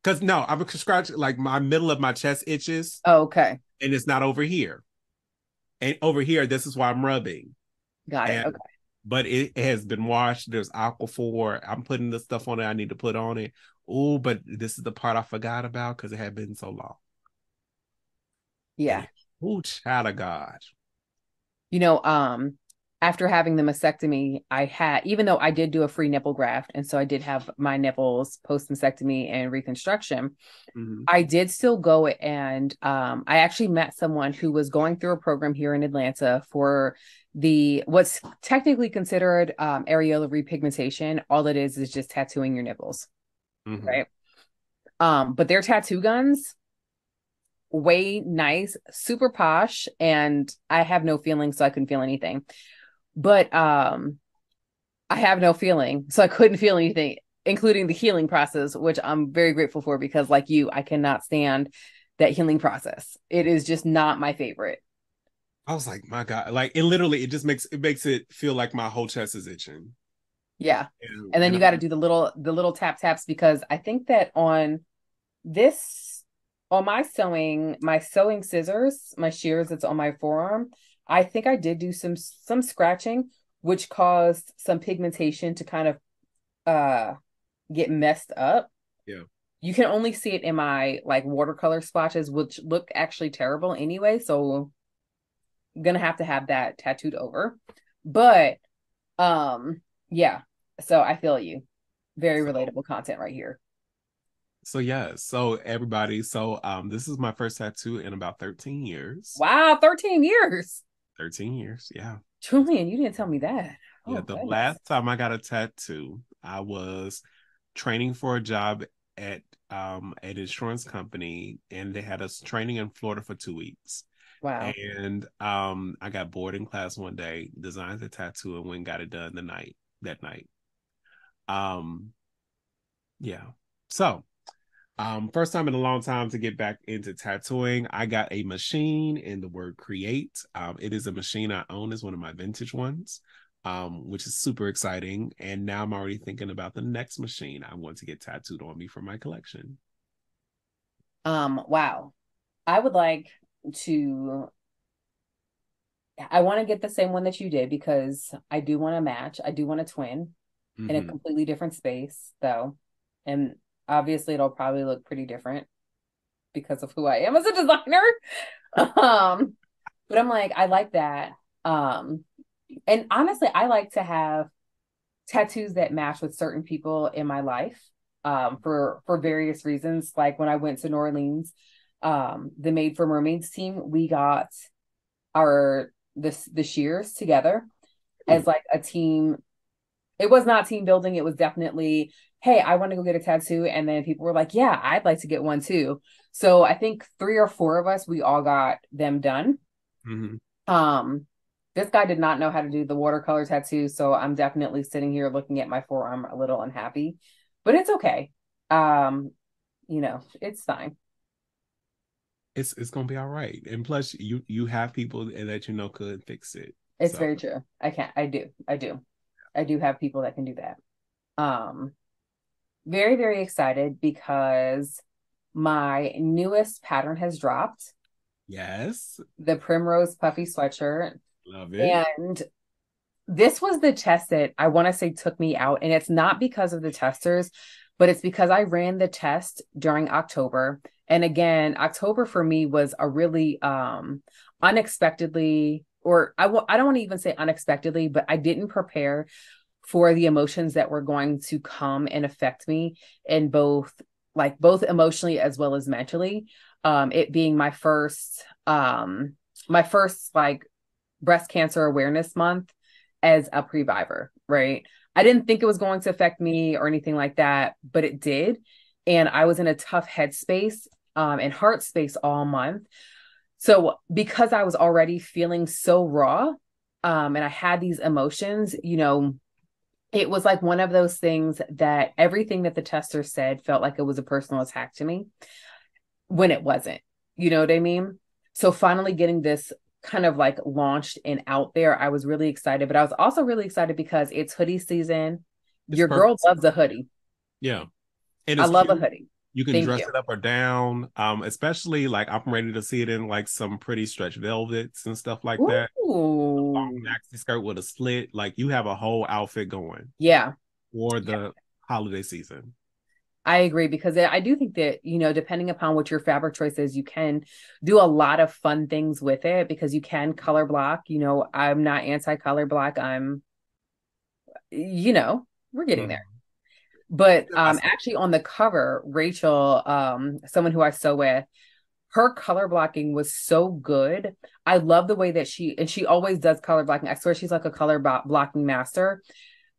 scratching. Cause no, I'm scratching like my middle of my chest itches Oh, okay, and it's not over here. And over here, this is why I'm rubbing. got it. Okay, But it has been washed. There's Aquaphor. I'm putting the stuff on it I need to put on it. Oh, but this is the part I forgot about because it had been so long. yeah. Oh, child of God. You know, um, after having the mastectomy, I had even though I did do a free nipple graft, and so I did have my nipples post mastectomy and reconstruction. Mhm. I did still go and um, I actually met someone who was going through a program here in Atlanta for the what's technically considered um, areola repigmentation. All it is is just tattooing your nipples, Mhm. right? Um, but their tattoo guns, way nice, super posh, and I have no feeling, so I couldn't feel anything. But um, I have no feeling, so I couldn't feel anything, including the healing process, which I'm very grateful for because, like you, I cannot stand that healing process. It is just not my favorite. I was like, my God, like it literally, it just makes it makes it feel like my whole chest is itching. Yeah. And, and then you got to do the little the little tap taps because I think that on this on my sewing my sewing scissors my shears that's on my forearm I think I did do some some scratching which caused some pigmentation to kind of uh get messed up. Yeah. You can only see it in my like watercolor splotches which look actually terrible anyway, so I'm going to have to have that tattooed over. But um yeah, so I feel you. Very so, relatable content right here. So yeah, so everybody, so um this is my first tattoo in about 13 years. Wow, 13 years. 13 years, yeah. Julian, you didn't tell me that. Oh, yeah, the goodness. last time I got a tattoo, I was training for a job at um an insurance company and they had us training in Florida for two weeks. Wow. And um I got bored in class one day, designed the tattoo and went and got it done the night that night. Um yeah. So um, first time in a long time to get back into tattooing. I got a machine in the word create. Um, it is a machine I own, is one of my vintage ones, um, which is super exciting. And now I'm already thinking about the next machine I want to get tattooed on me for my collection. Um, wow. I would like to I want to get the same one that you did because I do want to match. I do want a twin mm-hmm. in a mm-hmm. completely different space though. And obviously it'll probably look pretty different because of who I am as a designer. um, but I'm like, I like that. Um, and honestly, I like to have tattoos that match with certain people in my life um, for for various reasons. Like when I went to New Orleans, um, the Made for Mermaids team, we got our this the shears together as like a team. It was not team building. It was definitely hey, I want to go get a tattoo. And then people were like, yeah, I'd like to get one too. So I think three or four of us, we all got them done. Mm-hmm. Um, this guy did not know how to do the watercolor tattoo. So I'm definitely sitting here looking at my forearm a little unhappy, but it's okay. Um, you know, it's fine. It's it's gonna be all right. And plus you you have people that you know could fix it. It's so. very true. I can't I do. I do. I do have people that can do that. Um very, very excited because my newest pattern has dropped. Yes. The Primrose Puffy Sweatshirt. Love it. And this was the test that I want to say took me out. And it's not because of the testers, but it's because I ran the test during October. And again, October for me was a really um unexpectedly or I w- I don't want to even say unexpectedly, but I didn't prepare for the emotions that were going to come and affect me in both like both emotionally as well as mentally. Um it being my first um my first like breast cancer awareness month as a previvor right? I didn't think it was going to affect me or anything like that but it did. And i was in a tough headspace um and heart space all month. So because i was already feeling so raw um and i had these emotions you know it was like one of those things that everything that the tester said felt like it was a personal attack to me when it wasn't. You know what I mean? So finally getting this kind of like launched and out there, I was really excited. But I was also really excited because it's hoodie season. It's Your perfect. girl loves a hoodie. Yeah. And I love cute. a hoodie. You can Thank dress you. it up or down. Um, especially like I'm ready to see it in like some pretty stretch velvets and stuff like Ooh. that. Long maxi skirt with a slit. Like you have a whole outfit going. Yeah. For the yeah. holiday season. I agree because I do think that, you know, depending upon what your fabric choice is, you can do a lot of fun things with it because you can color block. You know, I'm not anti color block. I'm, you know, we're getting mm. there. But um, actually, on the cover, Rachel, um, someone who I sew with, her color blocking was so good. I love the way that she and she always does color blocking. I swear she's like a color blocking master.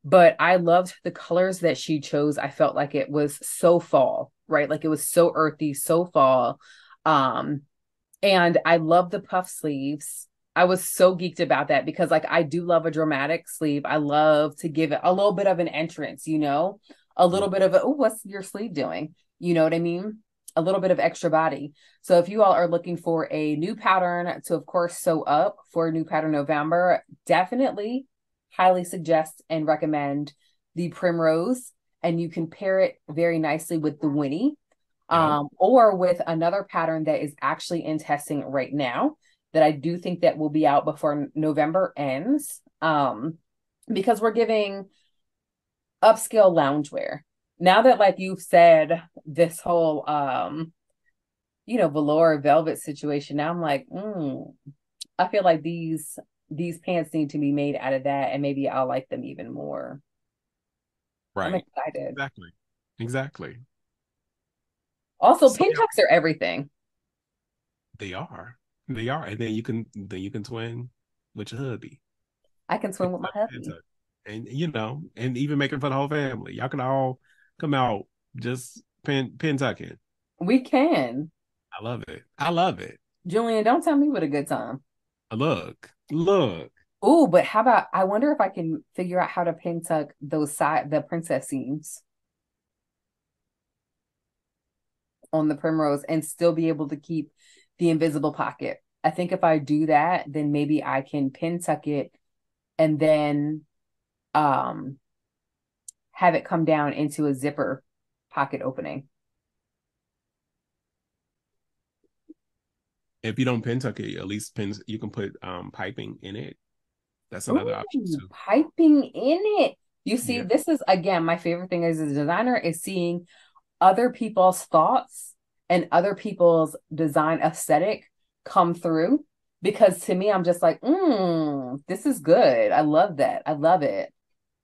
but I loved the colors that she chose. I felt like it was so fall, right? Like it was so earthy, so fall. Um, and I love the puff sleeves. I was so geeked about that because like I do love a dramatic sleeve. I love to give it a little bit of an entrance, you know, a little bit of a, oh, what's your sleeve doing? You know what I mean? A little bit of extra body. So if you all are looking for a new pattern to, of course, sew up for new pattern November, definitely highly suggest and recommend the primrose. And you can pair it very nicely with the Winnie um, or with another pattern that is actually in testing right now that I do think that will be out before November ends. Um, because we're giving upscale loungewear. Now that like you've said this whole um, you know, velour velvet situation, now I'm like, mm, I feel like these these pants need to be made out of that and maybe I'll like them even more. Right. I'm excited. Exactly. Exactly. Also, so, pin tucks are everything. They are. They are. And then you can then you can twin with your hubby. I can swim with my hubby. And you know, and even make it for the whole family. Y'all can all come out just pin pin tucking. We can. I love it. I love it. Julian, don't tell me what a good time. Look, look. Oh, but how about I wonder if I can figure out how to pin tuck those side the princess seams. on the primrose and still be able to keep the invisible pocket. I think if I do that, then maybe I can pin tuck it and then um have it come down into a zipper pocket opening. If you don't pin tuck it, at least pins you can put um piping in it. That's another Ooh, option too. Piping in it. You see, yeah. this is again my favorite thing as a designer is seeing other people's thoughts and other people's design aesthetic come through because to me i'm just like mm, this is good i love that i love it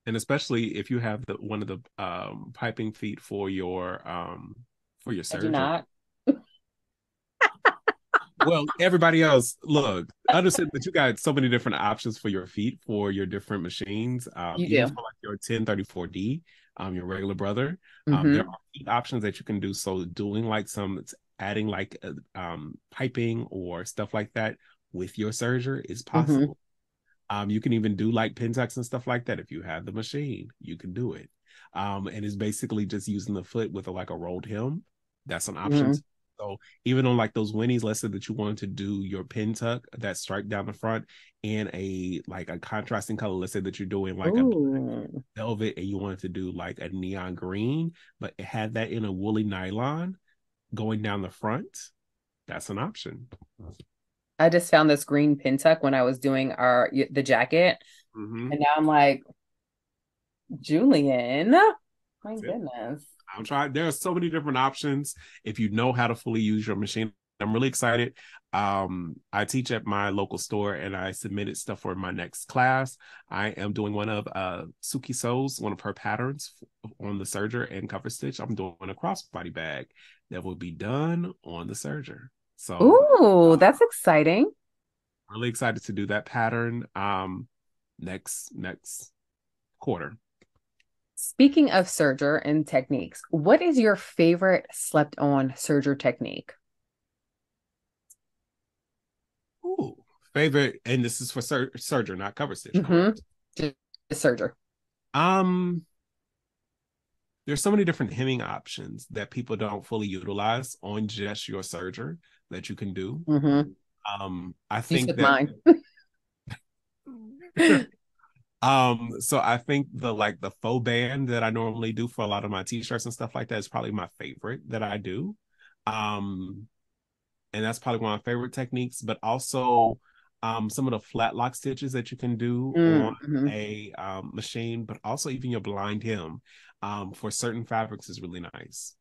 and especially if you have the one of the um piping feet for your um for your serger not well everybody else look understand that you got so many different options for your feet for your different machines um you do. like your 1034d um, your regular brother. Um, mm-hmm. There are options that you can do. So doing like some adding like uh, um, piping or stuff like that with your serger is mm-hmm. possible. Um, you can even do like pin tucks and stuff like that. If you have the machine, you can do it. Um, and it's basically just using the foot with a, like a rolled hem. That's an option. Mm-hmm. So even on like those Winnies, let's say that you wanted to do your pin tuck, that stripe down the front, in a like a contrasting color. Let's say that you're doing like Ooh. a velvet and you wanted to do like a neon green, but it had that in a woolly nylon going down the front. That's an option. I just found this green pin tuck when I was doing our the jacket, mm-hmm. and now I'm like, Julian, my goodness. I'm trying. There are so many different options if you know how to fully use your machine. I'm really excited. Um, I teach at my local store and I submitted stuff for my next class. I am doing one of uh, Suki Sews, one of her patterns on the serger and cover stitch. I'm doing a crossbody bag that will be done on the serger. So, ooh, uh, that's exciting. Really excited to do that pattern um, next next quarter. Speaking of serger and techniques, what is your favorite slept on serger technique? Ooh, favorite, and this is for sur- serger, not cover stitch. Mm-hmm. Serger. Um, there's so many different hemming options that people don't fully utilize on just your serger that you can do. Mm-hmm. Um, I think that mine. Um, so I think the like the faux band that I normally do for a lot of my t-shirts and stuff like that is probably my favorite that I do. Um, and that's probably one of my favorite techniques, but also um some of the flat lock stitches that you can do mm-hmm. on a um, machine, but also even your blind hem um for certain fabrics is really nice.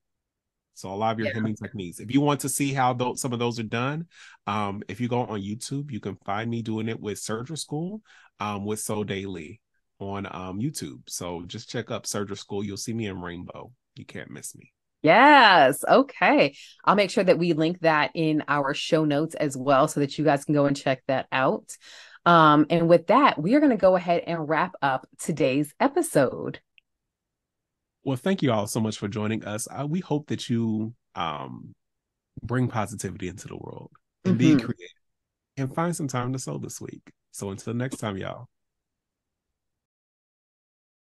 So a lot of your yeah. hemming techniques. If you want to see how those, some of those are done, um, if you go on YouTube, you can find me doing it with Serger School, um, with Sew Daily on um YouTube. So just check up Serger School. You'll see me in rainbow. You can't miss me. Yes. Okay. I'll make sure that we link that in our show notes as well so that you guys can go and check that out. Um, and with that, we are going to go ahead and wrap up today's episode. Well, thank you all so much for joining us. Uh, we hope that you um, bring positivity into the world and mm-hmm. be creative and find some time to sew this week. So until next time, y'all.